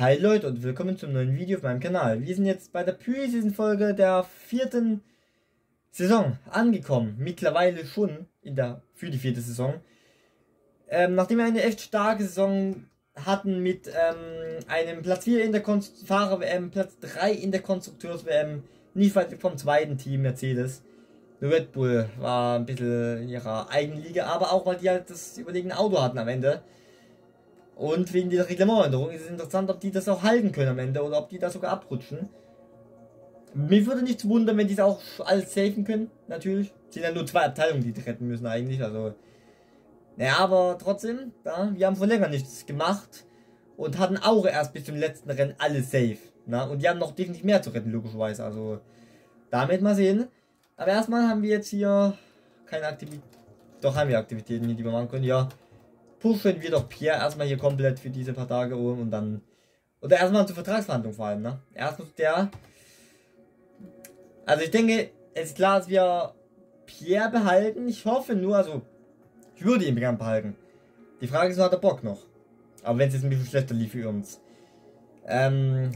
Hi Leute und willkommen zum neuen Video auf meinem Kanal. Wir sind jetzt bei der Preseason-Folge der vierten Saison angekommen. Mittlerweile schon in der, für die vierte Saison. Ähm, nachdem wir eine echt starke Saison hatten mit ähm, einem Platz 4 in der Fahrer-WM, Platz 3 in der Konstrukteurs-WM, nicht weit vom zweiten Team Mercedes. Red Bull war ein bisschen in ihrer eigenen Liga, aber auch weil die halt das überlegene Auto hatten am Ende. Und wegen dieser Reglementänderung ist es interessant, ob die das auch halten können am Ende oder ob die da sogar abrutschen. Mir würde nichts wundern, wenn die es auch alles safen können, natürlich. Es sind ja nur zwei Abteilungen, die retten müssen eigentlich, also. Naja, aber trotzdem, da, wir haben vor länger nichts gemacht und hatten auch erst bis zum letzten Rennen alles safe. Na? Und die haben noch definitiv mehr zu retten, logischerweise. Also, damit mal sehen. Aber erstmal haben wir jetzt hier keine Aktivität. Doch haben wir Aktivitäten hier, die wir machen können. Ja, pushen wir doch Pierre erstmal hier komplett für diese paar Tage um und dann. Oder erstmal zur Vertragsverhandlung vor allem, ne? Erst muss der. Also ich denke, es ist klar, dass wir Pierre behalten. Ich hoffe nur, also. Ich würde ihn gern behalten. Die Frage ist hat er Bock noch? Aber wenn es jetzt ein bisschen schlechter lief für uns. Ähm.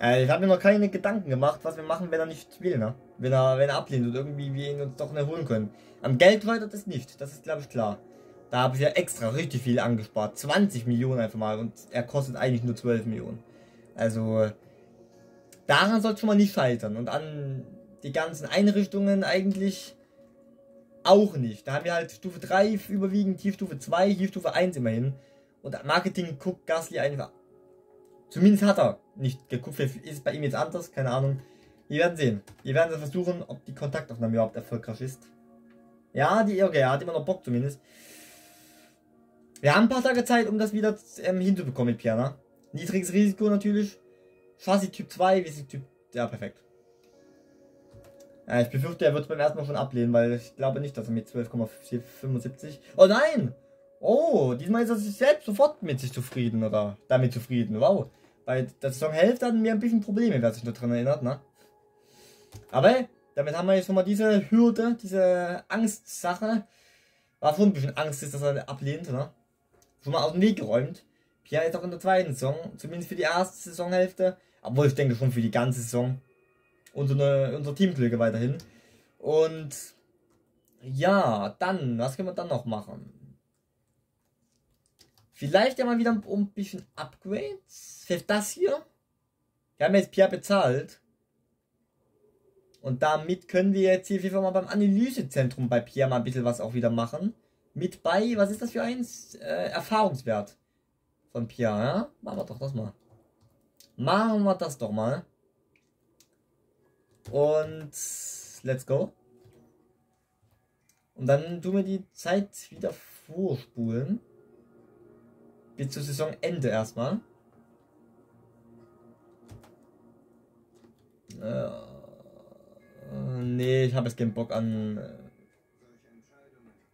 Äh, ich habe mir noch keine Gedanken gemacht, was wir machen, wenn er nicht will, ne? Wenn er, wenn er ablehnt und irgendwie wir ihn uns doch nicht holen können. Am Geld weiter das nicht, das ist glaube ich klar. Da habe ich ja extra richtig viel angespart. 20 Millionen einfach mal. Und er kostet eigentlich nur 12 Millionen. Also, daran soll es schon mal nicht scheitern. Und an die ganzen Einrichtungen eigentlich auch nicht. Da haben wir halt Stufe 3 überwiegend, Tiefstufe 2, Tiefstufe 1 immerhin. Und Marketing guckt Gasly einfach. Zumindest hat er nicht geguckt. Ist bei ihm jetzt anders, keine Ahnung. Wir werden sehen. Wir werden versuchen, ob die Kontaktaufnahme überhaupt erfolgreich ist. Ja, die, okay, er hat immer noch Bock zumindest. Wir haben ein paar Tage Zeit, um das wieder ähm, hinzubekommen mit Piana. Niedriges Risiko natürlich. Chassis Typ 2, wir sind Typ. Ja, perfekt. Ja, ich befürchte, er wird es beim ersten Mal schon ablehnen, weil ich glaube nicht, dass er mit 12,75. Oh nein! Oh, diesmal ist er sich selbst sofort mit sich zufrieden oder damit zufrieden. Wow. Bei der Saisonhälfte hatten wir ein bisschen Probleme, wer sich noch dran erinnert, ne? Aber damit haben wir jetzt nochmal diese Hürde, diese Angstsache. War schon ein bisschen Angst, dass er ablehnt, ne? Schon mal aus dem Weg geräumt. Pierre ist auch in der zweiten Saison, zumindest für die erste Saisonhälfte, obwohl ich denke schon für die ganze Saison. Unsere, unser Teamkollege weiterhin. Und ja, dann, was können wir dann noch machen? Vielleicht ja mal wieder ein bisschen Upgrades. Vielleicht das hier. Wir haben jetzt Pierre bezahlt. Und damit können wir jetzt hier mal beim Analysezentrum bei Pierre mal ein bisschen was auch wieder machen mit bei, was ist das für eins? Äh, Erfahrungswert von Pia, ja? Machen wir doch das mal. Machen wir das doch mal. Und let's go. Und dann tun wir die Zeit wieder vorspulen. Bis zur Saisonende erstmal. Äh, nee, ich habe jetzt keinen Bock an äh,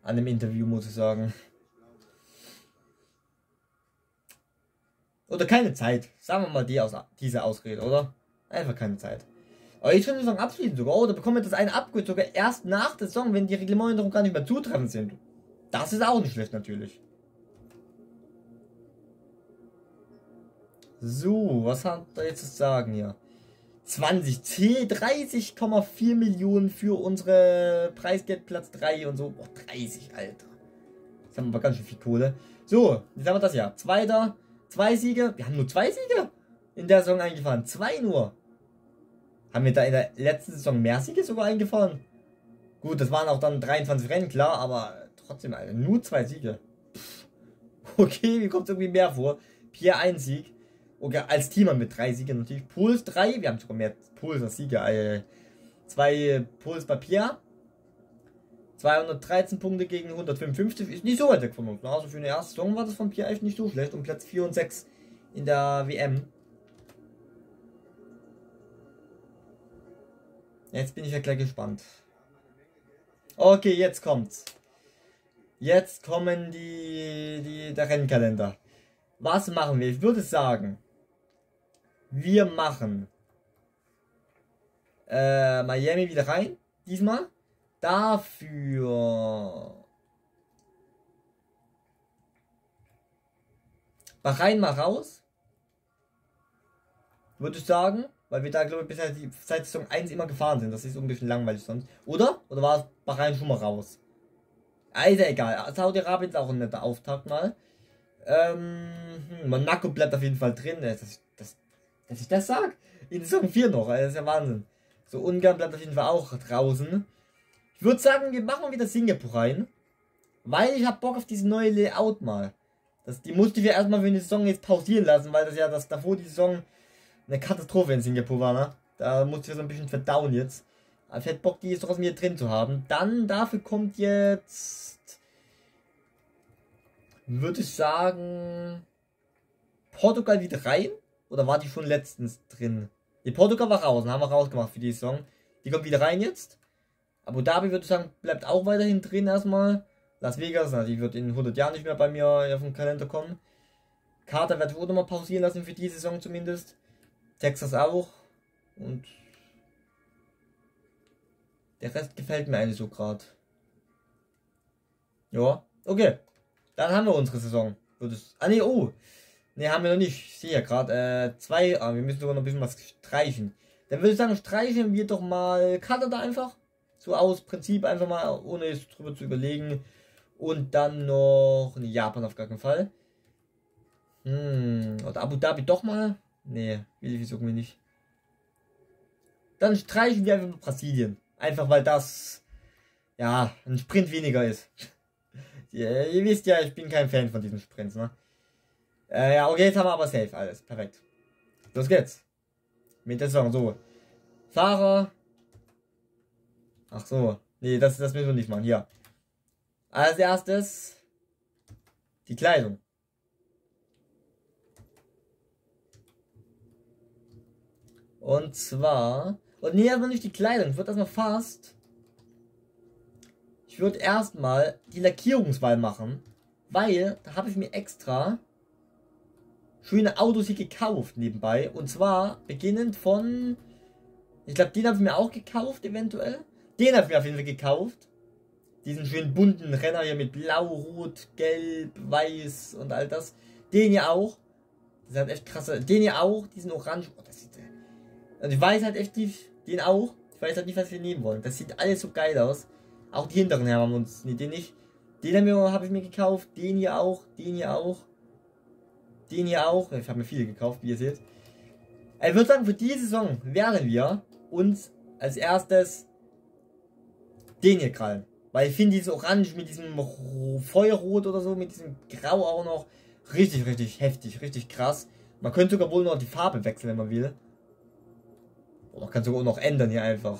an dem Interview, muss ich sagen. Oder keine Zeit. Sagen wir mal die aus, diese Ausrede, oder? Einfach keine Zeit. Aber ich würde sagen, abschließend sogar. Oder bekommen wir das eine Upgrade sogar erst nach der Saison, wenn die Reglementänderungen gar nicht mehr zutreffend sind. Das ist auch nicht schlecht, natürlich. So, was hat er jetzt zu sagen hier? 20 C, 30,4 Millionen für unsere Preisgeld Platz 3 und so. Boah, 30, Alter. Das haben wir aber ganz schön viel Kohle. So, jetzt haben wir das ja. Zweiter, zwei Siege. Wir haben nur zwei Siege in der Saison eingefahren. Zwei nur. Haben wir da in der letzten Saison mehr Siege sogar eingefahren? Gut, das waren auch dann 23 Rennen, klar, aber trotzdem, Alter, nur zwei Siege. Pff. Okay, mir kommt irgendwie mehr vor. Pierre ein Sieg. Okay, als Team haben wir drei Sieger natürlich. Puls 3, wir haben sogar mehr Puls als Sieger. Äh, zwei Puls Papier. 213 Punkte gegen 155 ist nicht so weit weg von uns. Also für eine erste Saison war das von Pierre echt nicht so schlecht. Und Platz 4 und 6 in der WM. Jetzt bin ich ja gleich gespannt. Okay, jetzt kommt's. Jetzt kommen die, die der Rennkalender. Was machen wir? Ich würde sagen, wir machen äh, Miami wieder rein. Diesmal. Dafür Bahrain mal raus. Würde ich sagen, weil wir da, glaube ich, bisher die, seit Saison 1 immer gefahren sind. Das ist ein bisschen langweilig sonst. Oder? Oder war es Bahrain schon mal raus? Also egal. Saudi-Arabien ist auch ein netter Auftakt mal. Ähm, hm, Monaco bleibt auf jeden Fall drin. Das, das, dass ich das sag. In Saison 4 noch. Das ist ja Wahnsinn. So, Ungarn bleibt auf jeden Fall auch draußen. Ich würde sagen, wir machen wieder Singapur rein. Weil ich habe Bock auf dieses neue Layout mal. Das, die musste ja erstmal für eine Saison jetzt pausieren lassen, weil das ja das davor die Saison eine Katastrophe in Singapur war, ne? Da musste ich so ein bisschen verdauen jetzt. Aber ich hätte Bock, die jetzt aus mir drin zu haben. Dann dafür kommt jetzt. Würde ich sagen. Portugal wieder rein? Oder war die schon letztens drin? Die Portugal war raus, haben wir rausgemacht für die Saison. Die kommt wieder rein jetzt. Abu Dhabi würde ich sagen, bleibt auch weiterhin drin erstmal. Las Vegas, na, die wird in 100 Jahren nicht mehr bei mir auf den Kalender kommen. Carter wird wohl nochmal pausieren lassen für die Saison zumindest. Texas auch. Und der Rest gefällt mir eigentlich so gerade. Ja, okay. Dann haben wir unsere Saison. Ah ne, oh. Ne, haben wir noch nicht. Ich sehe ja gerade äh, zwei. Ah, wir müssen sogar noch ein bisschen was streichen. Dann würde ich sagen, streichen wir doch mal Kanada einfach. So aus Prinzip einfach mal, ohne es drüber zu überlegen. Und dann noch ne, Japan auf gar keinen Fall. Hm, oder Abu Dhabi doch mal. Nee, will ich irgendwie nicht. Dann streichen wir einfach Brasilien. Einfach weil das, ja, ein Sprint weniger ist. ihr, ihr, wisst ja, ich bin kein Fan von diesen Sprints, ne? Äh, ja, okay, jetzt haben wir aber safe alles. Perfekt. Los geht's. Mit der Saison, so. Fahrer. Ach so. Nee, das, das müssen wir nicht machen. Hier. Als erstes die Kleidung. Und zwar. Und nee, aber nicht die Kleidung. Ich würde erstmal fast. Ich würde erstmal die Lackierungswahl machen. Weil da habe ich mir extra schöne Autos hier gekauft nebenbei. Und zwar beginnend von. Ich glaube, den habe ich mir auch gekauft, eventuell. Den habe ich mir auf jeden Fall gekauft. Diesen schönen bunten Renner hier mit Blau, Rot, Gelb, Weiß und all das. Den hier auch. Das halt echt krasse. Den hier auch, diesen Orange. Oh, das sieht also ich weiß halt echt nicht, den auch. Ich weiß halt nicht, was wir nehmen wollen. Das sieht alles so geil aus. Auch die hinteren haben wir uns, nee, den nicht. Den habe ich mir gekauft, den hier auch, den hier auch. Den hier auch. Ich habe mir viele gekauft, wie ihr seht. Ich würde sagen, für diese Saison werden wir uns als erstes den hier krallen. Weil ich finde dieses Orange mit diesem Feuerrot oder so, mit diesem Grau auch noch richtig, richtig heftig, richtig krass. Man könnte sogar wohl noch die Farbe wechseln, wenn man will. Man kann sogar noch ändern hier einfach.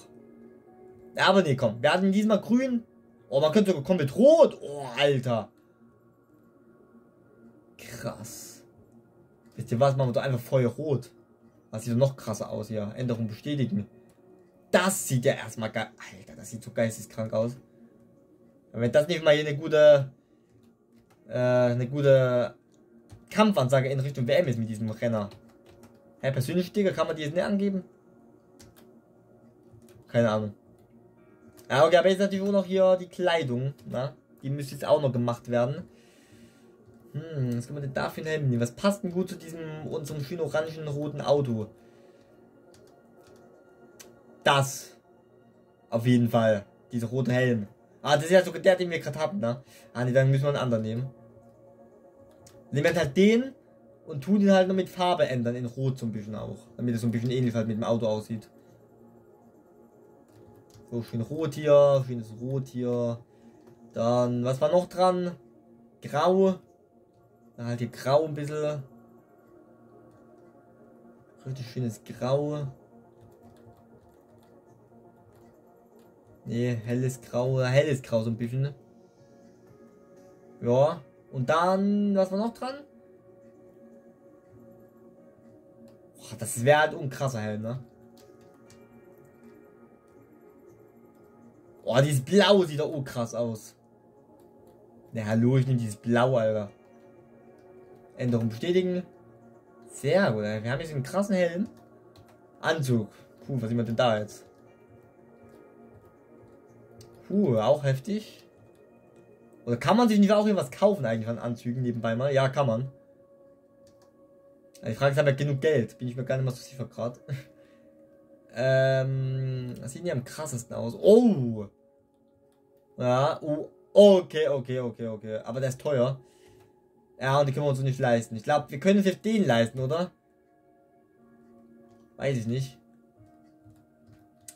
Aber nee, komm. Wir hatten diesmal grün. Oh, man könnte sogar komplett rot. Oh, Alter. Krass. Wisst ihr was? Machen wir doch einfach Feuerrot. Das sieht doch noch krasser aus hier. Änderung bestätigen. Das sieht ja erstmal geil. Alter, das sieht so geisteskrank aus. wenn das nicht mal hier eine gute. Äh, eine gute Kampfansage in Richtung WM ist mit diesem Renner. Hä, persönliche Sticker kann man die jetzt nicht angeben? Keine Ahnung. Ja, okay, aber jetzt natürlich auch noch hier die Kleidung. Na? Die müsste jetzt auch noch gemacht werden. Hm, was kann man denn da für ein Hemd nehmen? Was passt denn gut zu diesem, unserem schönen orangen roten Auto? Das. Auf jeden Fall. Dieser rote Helm. Ah, das ist ja sogar der, den wir gerade haben, ne? Ah, ne, dann müssen wir einen anderen nehmen. Nehmen wir halt den und tun ihn halt noch mit Farbe ändern, in Rot so ein bisschen auch. Damit es so ein bisschen ähnlich halt mit dem Auto aussieht. So, schön rot hier, schönes Rot hier. Dann, was war noch dran? Grau. Dann halt hier grau ein bisschen. Richtig schönes Grau. Nee, helles Grau, helles Grau so ein bisschen. Ja. Und dann, was war noch dran? Boah, das wäre halt unkrasser Helm, ne? Oh, dieses Blau sieht doch krass aus. Na hallo, ich nehme dieses Blau, Alter. Änderung bestätigen. Sehr gut, wir haben jetzt einen krassen Helm. Anzug. Puh, was sieht man denn da jetzt? Puh, auch heftig. Oder kann man sich nicht auch irgendwas kaufen eigentlich an Anzügen nebenbei mal? Ja, kann man. Die Frage ist, haben wir genug Geld? Bin ich mir gar nicht mal so sicher gerade. ähm, das sieht ja am krassesten aus. Oh! Ja, oh, okay, okay, okay, okay. Aber der ist teuer. Ja, und die können wir uns nicht leisten. Ich glaube, wir können uns den leisten, oder? Weiß ich nicht.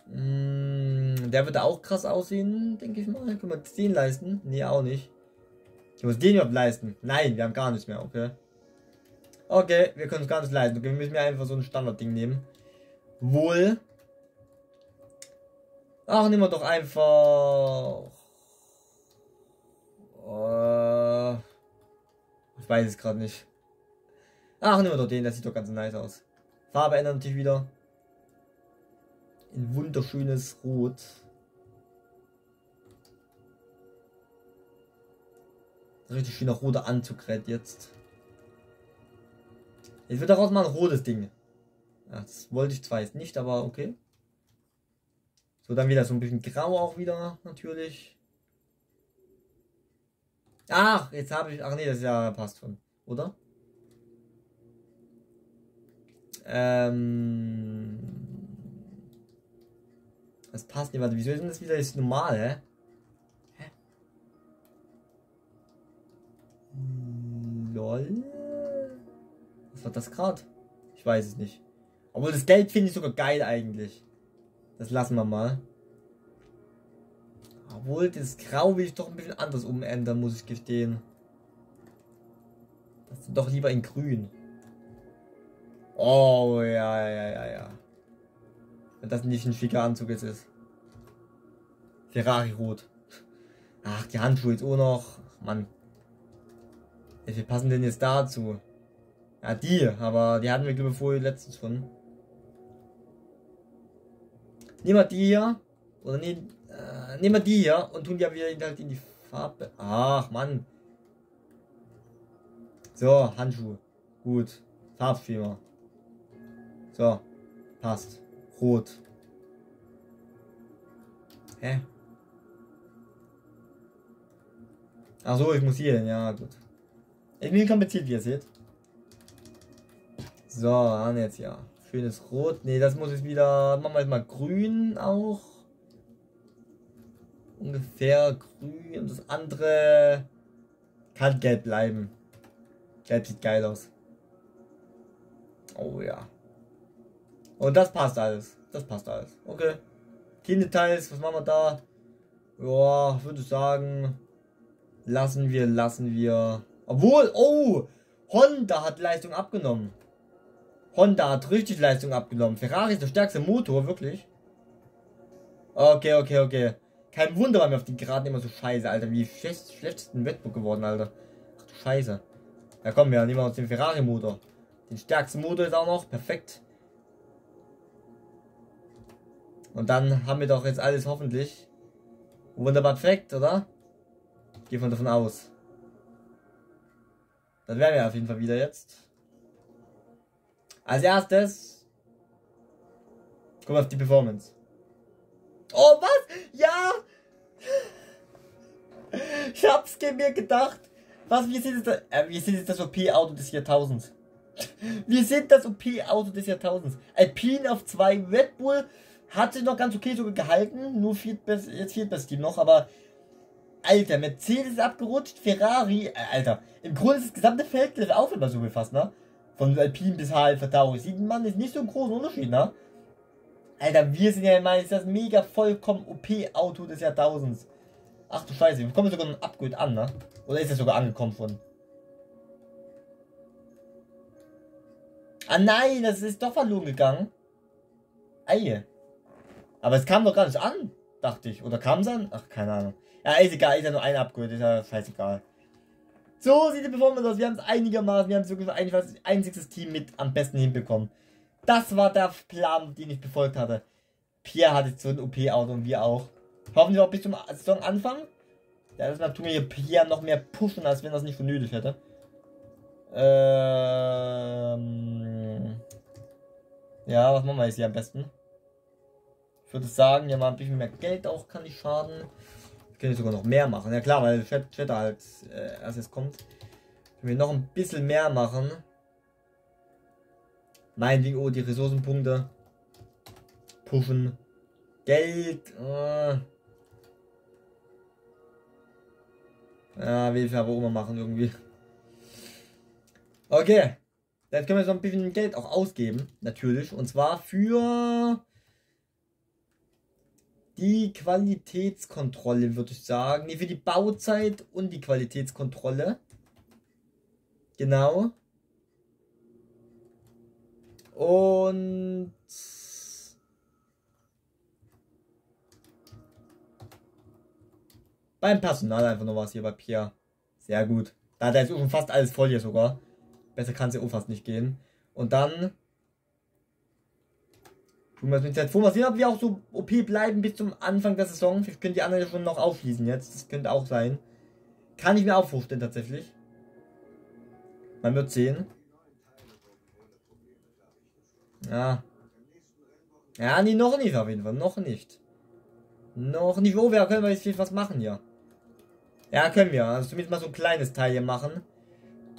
Mm, der wird auch krass aussehen, denke ich mal. Können wir den leisten? Nee, auch nicht. Ich muss den überhaupt leisten. Nein, wir haben gar nichts mehr, okay. Okay, wir können es gar nicht leisten. Okay, wir müssen mir einfach so ein Standardding nehmen. Wohl. Ach, nehmen wir doch einfach. Uh, weiß es gerade nicht. Ach, nehmen wir doch den, der sieht doch ganz nice aus. Farbe ändert sich wieder. Ein wunderschönes Rot. Richtig schöner roter Anzug jetzt. Jetzt wird daraus mal ein rotes Ding. Das wollte ich zwar jetzt nicht, aber okay. So, dann wieder so ein bisschen grau auch wieder, natürlich. Ach, jetzt habe ich. Ach nee, das ist ja passt schon, oder? Ähm. Das passt nicht. Warte, wieso ist denn das wieder das normal, hä? Hä? Lol. Was war das gerade? Ich weiß es nicht. Obwohl das Geld finde ich sogar geil eigentlich. Das lassen wir mal. Obwohl, das Grau will ich doch ein bisschen anders umändern, muss ich gestehen. Das ist doch lieber in Grün. Oh, ja, ja, ja, ja. Wenn das nicht ein schicker Anzug jetzt ist. Ferrari rot. Ach, die Handschuhe jetzt auch noch. Mann. Wie viel passen denn jetzt dazu? Ja, die, aber die hatten wir, glaube ich, vorher letztens schon. Wir die hier. Oder ne, äh, nehmen wir die hier und tun die ja wieder halt in die Farbe. Ach, Mann. So, Handschuhe. Gut. Farbschema. So. Passt. Rot. Hä? Ach so, ich muss hier hin. Ja, gut. Ich bin kompliziert, wie ihr seht. So, dann jetzt ja. Schönes Rot. Ne, das muss jetzt wieder. Machen wir jetzt mal grün auch. Ungefähr grün. Und das andere kann gelb bleiben. Gelb sieht geil aus. Oh ja. Und das passt alles. Das passt alles. Okay. Team-Details, was machen wir da? Ja, würde ich sagen. Lassen wir, lassen wir. Obwohl, oh! Honda hat Leistung abgenommen. Honda hat richtig Leistung abgenommen. Ferrari ist der stärkste Motor, wirklich. Okay, okay, okay. Kein Wunder, weil wir auf die Geraden immer so scheiße, Alter. Wie schlecht, schlechtesten Wettbewerb geworden, Alter. Ach du Scheiße. Ja komm, wir nehmen wir uns den Ferrari-Motor. Den stärksten Motor ist auch noch. Perfekt. Und dann haben wir doch jetzt alles hoffentlich wunderbar perfekt, oder? Ich gehe von davon aus. Das werden wir auf jeden Fall wieder jetzt. Als erstes kommen wir auf die Performance. Oh, was? Ja! Ich hab's mir gedacht. Was, wir sind jetzt, äh, wir sind jetzt das OP-Auto des Jahrtausends. Wir sind das OP-Auto des Jahrtausends. Alpine auf zwei Red Bull hat sich noch ganz okay sogar gehalten. Nur Viertbest, jetzt Viertbest Team noch, aber Alter, Mercedes ist abgerutscht, Ferrari, äh, Alter, im Grunde ist das gesamte Feld auch immer so befasst, ne? Von Alpin bis Alpha Tauri. Sieht man, ist nicht so ein großer Unterschied, ne? Alter, wir sind ja ist das mega vollkommen OP-Auto des Jahrtausends. Ach du Scheiße, wir kommen sogar ein Upgrade an, ne? Oder ist das sogar angekommen von? Ah nein, das ist doch verloren gegangen. Eie. Aber es kam doch gar nicht an, dachte ich. Oder kam es an? Ach, keine Ahnung. Ja, ist egal, ist ja nur ein Upgrade, ist ja scheißegal. So sieht die Performance aus. Wir haben es einigermaßen, wir haben es wirklich das einziges Team mit am besten hinbekommen. Das war der Plan, den ich befolgt hatte. Pierre hatte so ein OP-Auto und wir auch. Hoffentlich auch bis zum Saisonanfang. Ja, das tun wir hier Pierre noch mehr pushen, als wenn das nicht so nötig hätte. Ähm ja, was machen wir jetzt hier am besten? Ich würde sagen, ja mal ein bisschen mehr Geld auch kann nicht schaden. Könnte sogar noch mehr machen. Ja klar, weil Chatter halt äh, erst jetzt kommt. Wenn wir noch ein bisschen mehr machen. Meinetwegen, oh, die Ressourcenpunkte. Pushen. Geld. Äh. Ja, will ich aber immer machen irgendwie. Okay. Jetzt können wir so ein bisschen Geld auch ausgeben, natürlich. Und zwar für die Qualitätskontrolle, würde ich sagen. Nee, für die Bauzeit und die Qualitätskontrolle. Genau. Und beim Personal einfach noch was hier bei Pierre. Sehr gut. Da hat er jetzt fast alles voll hier sogar. Besser kann es ja auch fast nicht gehen. Und dann tun wir es mit Zeit. Mal sehen, ob wir auch so OP bleiben bis zum Anfang der Saison. Vielleicht können die anderen schon noch aufschließen jetzt. Das könnte auch sein. Kann ich mir auch vorstellen tatsächlich. Man wird sehen. Ja. Ja, nee, noch nicht auf jeden Fall. Noch nicht. Noch nicht. Oh, wir können wir jetzt was machen hier. Ja, können wir. Also zumindest mal so ein kleines Teil hier machen.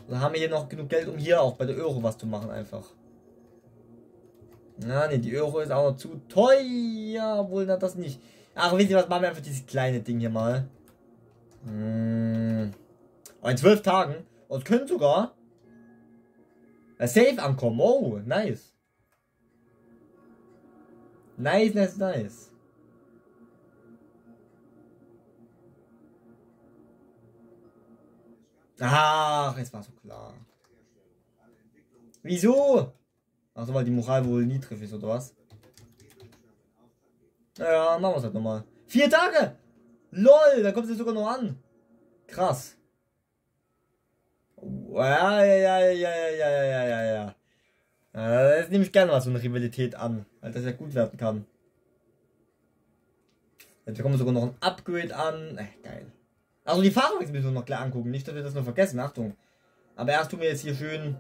Dann haben wir hier noch genug Geld, um hier auch bei der Euro was zu machen einfach. Na, ne, die Euro ist auch noch zu teuer. Obwohl, na, das nicht. Ach, wisst ihr was? Machen wir einfach dieses kleine Ding hier mal. Oh, in zwölf Tagen. Und es könnte sogar Safe ankommen. Oh, nice. Nice, nice, nice. Ach, es war so klar. Wieso? Achso, weil die Moral wohl niedrig ist, oder was? Naja, machen wir es halt nochmal. Vier Tage! LOL, da kommt es sogar noch an. Krass. Ja, ja, ja, ja, ja, ja, ja, ja, ja. Das nehme ich gerne mal so eine Rivalität an, weil das ja gut werden kann. Jetzt bekommen wir sogar noch ein Upgrade an. Äh, geil. Also die Fahrerwechsel müssen wir noch gleich angucken, nicht, dass wir das noch vergessen. Achtung. Aber erst tun wir jetzt hier schön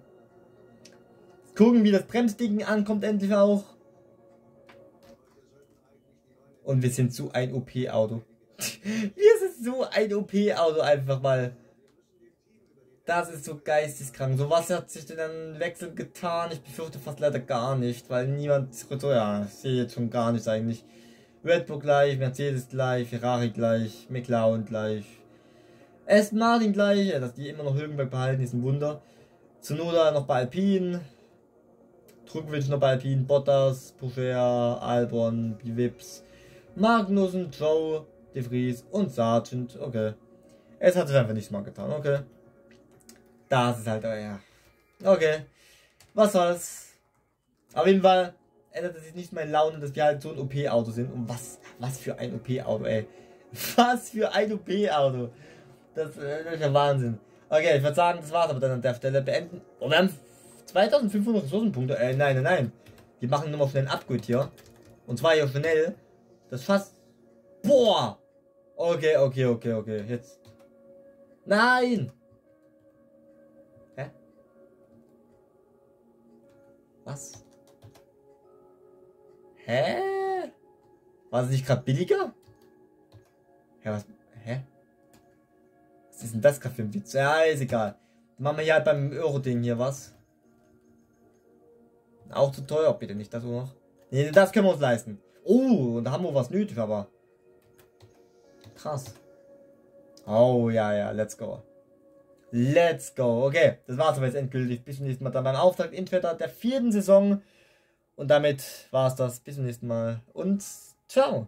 gucken, wie das Bremsding ankommt endlich auch. Und wir sind so ein OP-Auto. wir sind so ein OP-Auto einfach mal. Das ist so geisteskrank. So was hat sich denn dann Wechsel getan? Ich befürchte fast leider gar nicht, weil niemand so ja, ich sehe jetzt schon gar nichts eigentlich. Red Bull gleich, Mercedes gleich, Ferrari gleich, McLaren gleich, Aston Martin gleich, dass die immer noch Höhenberg behalten, ist ein Wunder. Zunoda noch bei Alpine, Druckwitsch noch bei Alpine, Bottas, Poucher, Albon, Bivips, Magnussen, Joe, De Vries und Sargent, okay. Es hat sich einfach nichts mal getan, okay. Das ist halt, oh ja. Okay. Was soll's. Auf jeden Fall ändert sich nicht meine Laune, dass wir halt so ein OP-Auto sind. Und was, was für ein OP-Auto, ey. Was für ein OP-Auto. Das, äh, das ist ja Wahnsinn. Okay, ich würde sagen, das war's aber dann an der Stelle. Beenden. Oh, wir haben 2500 Ressourcenpunkte. Äh, nein, nein, nein. Wir machen nur noch schnell ein Upgrade hier. Und zwar hier schnell. Das fast. Boah! Okay, okay, okay, okay. Jetzt. Nein! Was? Hä? War es nicht gerade billiger? Ja, was? Hä? Was ist denn das gerade für ein Witz? Ja, ist egal. Machen wir hier halt beim Euro-Ding hier was. Auch zu teuer, bitte nicht das noch. Nee, das können wir uns leisten. Oh, und da haben wir was nötig, aber. Krass. Oh, ja, ja, let's go. Let's go. Okay, das war's aber jetzt endgültig. Bis zum nächsten Mal dann beim Auftrag Infighter der vierten Saison. Und damit war's das. Bis zum nächsten Mal und ciao.